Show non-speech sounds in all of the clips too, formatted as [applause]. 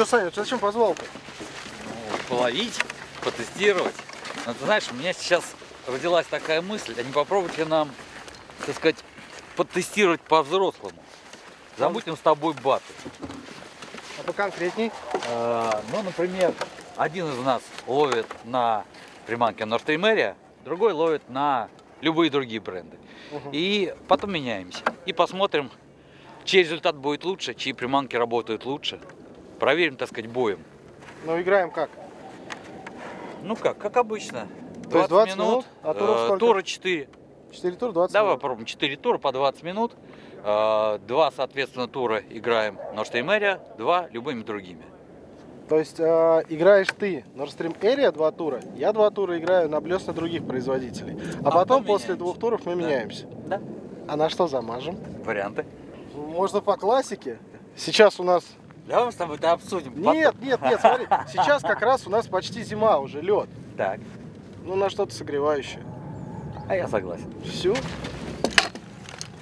Че, Саня, ты зачем позвал-то? Ну, половить, потестировать. Но ты знаешь, у меня сейчас родилась такая мысль, а не ли нам, так сказать, потестировать по-взрослому. Забудем с тобой баты. А поконкретней? А, ну, например, один из нас ловит на приманке Норстримерия, другой ловит на любые другие бренды. Мгм. И потом меняемся. И посмотрим, чей результат будет лучше, чьи приманки работают лучше. Проверим, так сказать, боем. Ну, играем как? Ну как, как обычно. То есть 20 минут, а туров э, сколько? тура 4. 4 тура, 20 Давай минут. попробуем 4 тура по 20 минут. Э, Два, соответственно, тура играем Норштеймерия, два любыми другими. То есть э, играешь ты Nordstream Area два тура, я два тура играю на блесна других производителей. А, А потом потом после меняемся. двух туров мы Да. меняемся. Да. А на что замажем? Варианты. Можно по классике. Сейчас у нас... Давай мы с тобой это обсудим. Нет, нет, нет, смотри. Сейчас как раз у нас почти зима, уже лед. Так, Ну, на что-то согревающее. а я согласен. Все.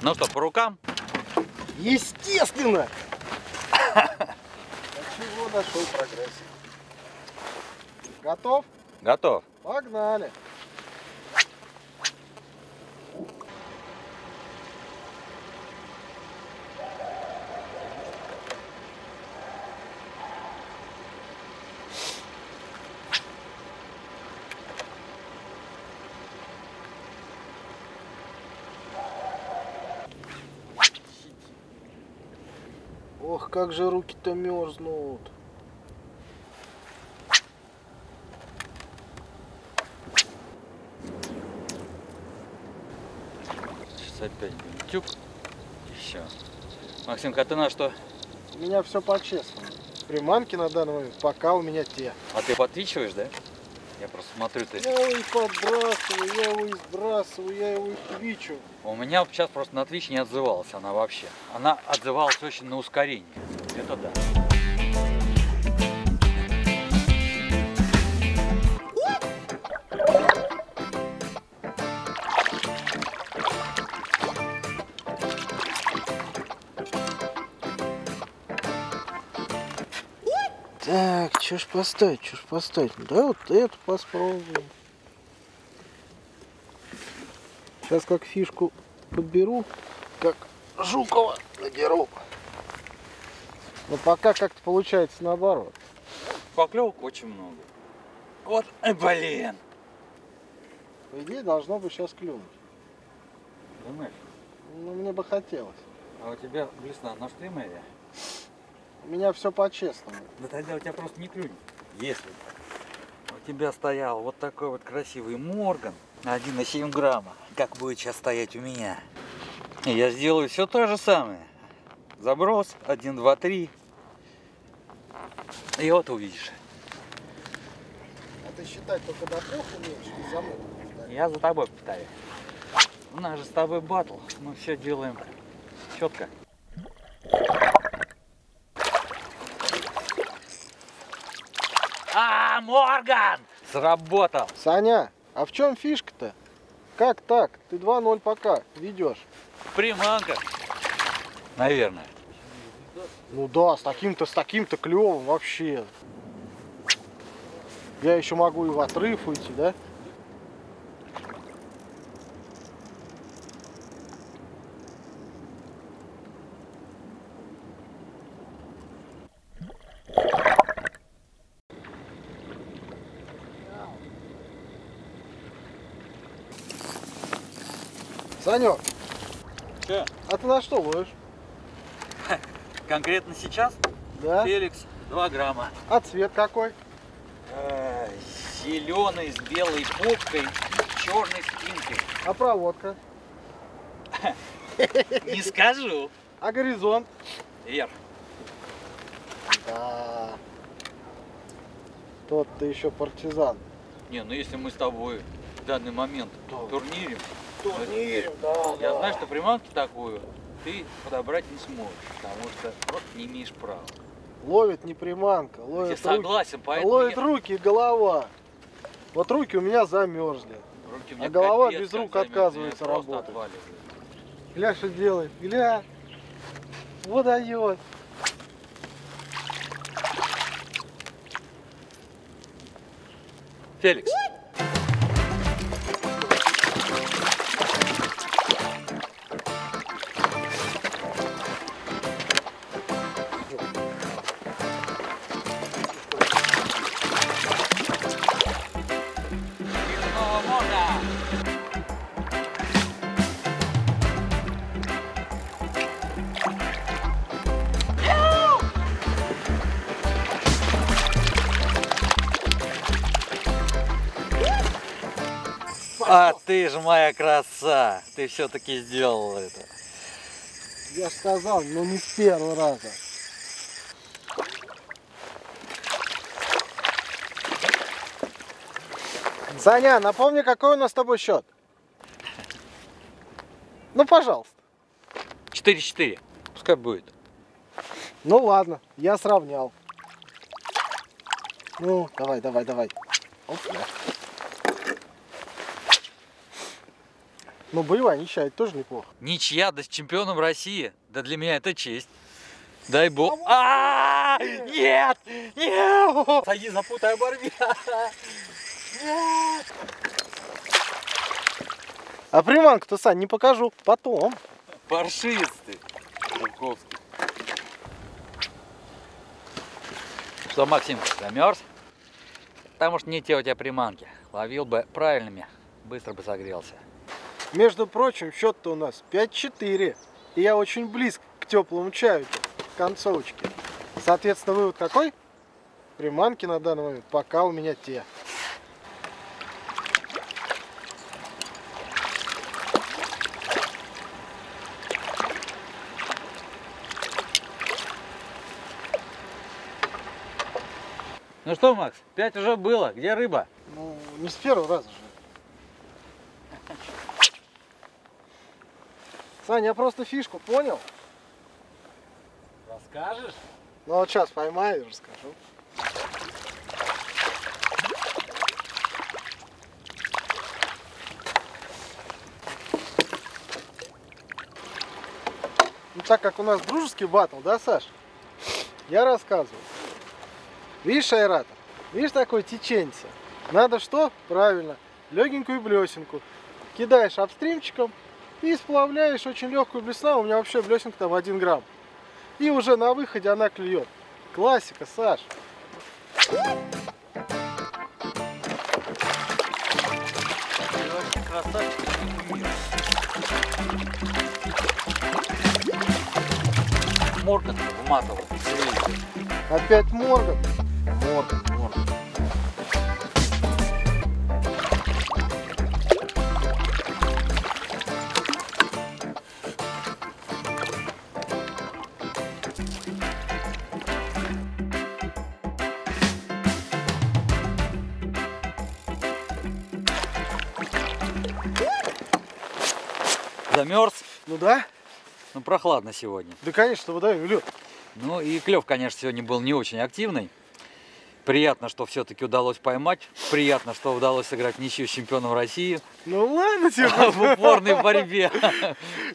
Ну что, по рукам? Естественно! [laughs] А чего нашел прогресс? Готов? Готов. Погнали! Ох, как же руки-то мерзнут. Сейчас опять будем тюк. И все. Максимка, а ты на что? У меня все по-честному. Приманки на данный момент пока у меня те. А ты подтвичиваешь, да? Я просто смотрю, ты... Я его и подбрасываю, я его и сбрасываю, я его и твичу. У меня сейчас просто на Twitch не отзывалась она вообще. Она отзывалась очень на ускорение. Это да. Ж поставить, что ж поставить? Да вот эту попробуем. Сейчас как фишку подберу, как Жукова надеру. Но пока как-то получается наоборот. Поклевок очень много. Вот, э, блин. По идее должно быть сейчас клюнуть. Думаешь? Ну, мне бы хотелось. А у тебя блесна на штримере? У меня все по-честному. Да тогда у тебя просто не клюнет. Если у тебя стоял вот такой вот красивый Морган на 1,7 грамма, как будет сейчас стоять у меня. Я сделаю все то же самое. Заброс 1, 2, 3. И вот увидишь. А ты считать только до трех умеешь и замок? Я за тобой повторяю. У нас же с тобой батл. Мы все делаем четко. А, Морган! Сработал! Саня, а в чем фишка-то? Как так? Ты 2-0 пока ведешь. Приманка. Наверное. Ну да, с таким-то, с таким-то клевым вообще. Я еще могу и в отрыв уйти, да? Санек, Че? а ты на что ловишь? [laughs] Конкретно сейчас Да? Феликс 2 грамма. А цвет какой? Зеленый с белой попкой и черной спинкой. А проводка? [laughs] Не скажу. А горизонт? Вер, Да. Тот ты еще партизан. не, ну если мы с тобой в данный момент турнирим, турнире. Да, Я да. знаю, что приманки такую ты подобрать не сможешь, потому что просто не имеешь права. Ловит не приманка, ловит, я руки, согласен, поэтому ловит я... руки и голова. Вот руки у меня замерзли, руки у а меня а голова без рук отказывается работать. Гля, что делает, гля, вот. Феликс. А ты же моя краса! Ты все-таки сделал это. Я ж сказал, но не с первого раза. Саня, напомни, какой у нас с тобой счет? Ну, пожалуйста. 4-4. Пускай будет. Ну ладно, я сравнял. Ну, давай, давай, давай. Оп, да. Ну, боевая ничья, это тоже неплохо. Ничья, да с чемпионом России. Да для меня это честь. Дай бог. А, нет, нет. Сади, запутай оборви. Нет. А приманку-то, Сань, не покажу. Потом. Паршистый. Жуковский. Что, Максим, замерз? Потому что не те у тебя приманки. Ловил бы правильными, быстро бы согрелся. Между прочим, счет-то у нас 5-4. И я очень близко к теплому чаю к концовочке. Соответственно, вывод какой? Приманки на данный момент пока у меня те. Ну что, Макс, пять уже было. Где рыба? Ну, не с первого раза же. Саня, я просто фишку понял. Расскажешь? Ну вот сейчас поймаю и расскажу. Ну так как у нас дружеский батл, да, Саш? Я рассказываю. Видишь, аэратор? Видишь такое теченце? Надо что? Правильно. Легенькую блесенку. Кидаешь обстримчиком и сплавляешь очень легкую блесна. У меня вообще блесенка там 1 грамм. И уже на выходе она клюет. Классика, Саш. Красавчик. Морган вматывал. Опять Морган. Морган, Морган. Замерз. Ну да? Ну, прохладно сегодня. Да, конечно, выдаем лед. Ну и клев, конечно, сегодня был не очень активный. Приятно, что все-таки удалось поймать. Приятно, что удалось сыграть ничью с чемпионом России Ну ладно тебе. [laughs] в упорной борьбе.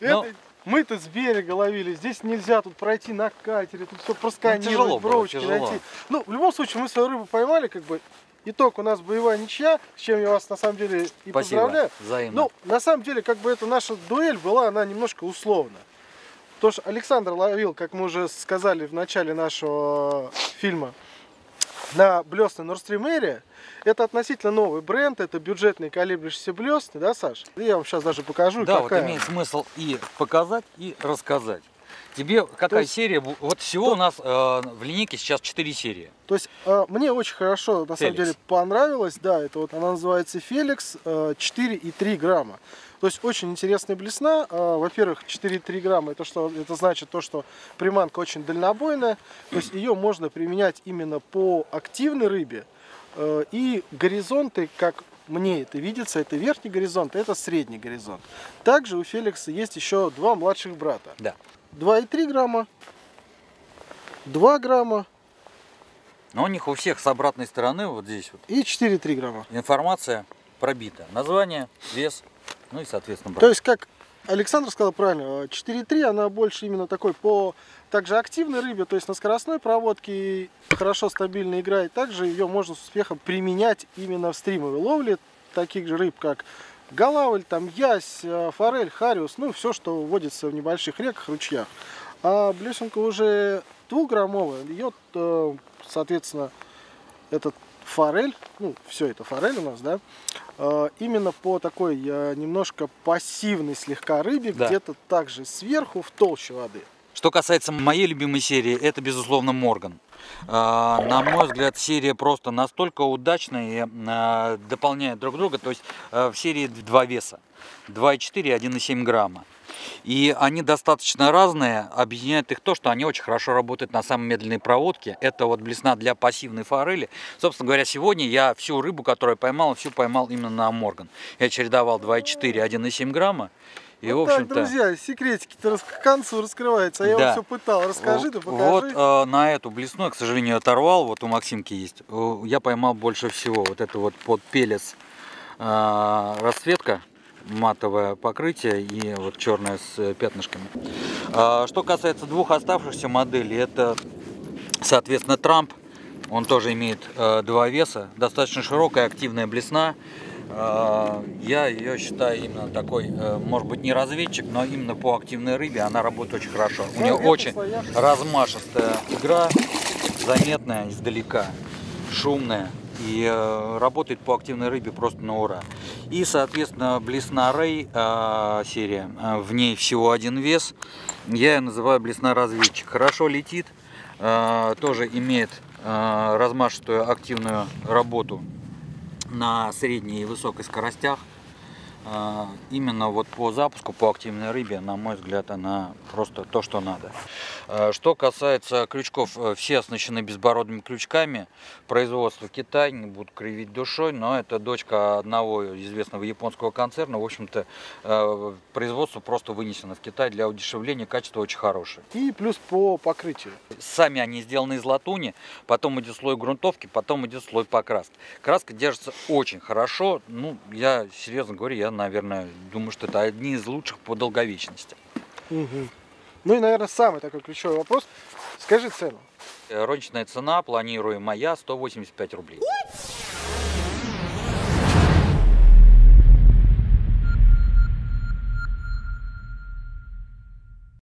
Ну, Мы-то с берега ловили. Здесь нельзя тут пройти на катере, тут все просканировать, Ну, тяжело было, бровочки тяжело. найти. Ну, в любом случае, мы свою рыбу поймали, как бы. Итог у нас боевая ничья, с чем я вас на самом деле и Спасибо. поздравляю. Взаимно. Ну, на самом деле, как бы эта наша дуэль была, она немножко условна. Потому что Александр ловил, как мы уже сказали в начале нашего фильма, на блесны Nord Stream Area. Это относительно новый бренд, это бюджетный колеблющийся блесны, да, Саш? Я вам сейчас даже покажу, да, какая. вот имеет смысл и показать, и рассказать. Тебе какая есть- серия? Вот всего у нас э, в линейке сейчас 4 серии. То есть э, мне очень хорошо, на самом Феликс. деле, понравилось, да, это вот она называется Феликс, э, 4,3 грамма. То есть очень интересная блесна. Э, Во-первых, 4,3 грамма, это, что, это значит то, что приманка очень дальнобойная. То есть ее можно применять именно по активной рыбе. Э, И горизонты, как мне это видится, это верхний горизонт, это средний горизонт. Также у Феликса есть еще два младших брата. Да. 2,3 грамма, 2 грамма Но у них у всех с обратной стороны вот здесь вот и 4,3 грамма. информация пробита. Название, вес, ну и соответственно То брат. есть как Александр сказал правильно, 4.3 она больше именно такой по также активной рыбе, то есть на скоростной проводке хорошо стабильно играет. Также ее можно с успехом применять именно в стримовой ловле таких же рыб, как галавль, там ясь, э, форель, хариус, ну все, что водится в небольших реках, ручьях. А блесенка уже двухграммовая, ее, э, соответственно, этот форель, ну все это форель у нас, да, э, именно по такой немножко пассивной слегка рыбе, да. где-то также сверху в толще воды. Что касается моей любимой серии, это, безусловно, Морган. А, на мой взгляд, серия просто настолько удачная и а, дополняет друг друга. То есть а, в серии два веса. 2,4 и 1,7 грамма. И они достаточно разные, объединяет их то, что они очень хорошо работают на самой медленной проводке. Это вот блесна для пассивной форели. Собственно говоря, сегодня я всю рыбу, которую поймал, всю поймал именно на Морган. Я чередовал 2,4 и 1,7 грамма. И, вот в общем-то... так, друзья, секретики-то к концу раскрываются, а я да. вам все пытал. Расскажи, ты покажи. Вот э, на эту блесну, к сожалению, оторвал, вот у Максимки есть. Я поймал больше всего вот это вот под пелес э, расцветка, матовое покрытие и вот черное с пятнышками. Э, что касается двух оставшихся моделей, это, соответственно, Трамп. Он тоже имеет э, два веса, достаточно широкая активная блесна. А, я ее считаю именно такой, э, может быть, не разведчик, но именно по активной рыбе она работает очень хорошо. У нее очень размашистая игра, заметная издалека, шумная и э, работает по активной рыбе просто на ура. И, соответственно, Блесна Рей э, серия, в ней всего один вес. Я ее называю Блесна Разведчик. Хорошо летит, тоже имеет размашистую активную работу на средней и высокой скоростях. А, именно вот по запуску, по активной рыбе, на мой взгляд, она просто то, что надо. А, что касается крючков, э, все оснащены безбородными крючками. Производство Китай, не буду кривить душой, но это дочка одного известного японского концерна. В общем-то, э, производство просто вынесено в Китай для удешевления, качество очень хорошее. И плюс по покрытию. Сами они сделаны из латуни, потом идет слой грунтовки, потом идет слой покраски. Краска держится очень хорошо. Ну, я серьезно говорю, я наверное, думаю, что это одни из лучших по долговечности. Угу. Ну и, наверное, самый такой ключевой вопрос. Скажи цену. Розничная цена, планируемая, 185 рублей.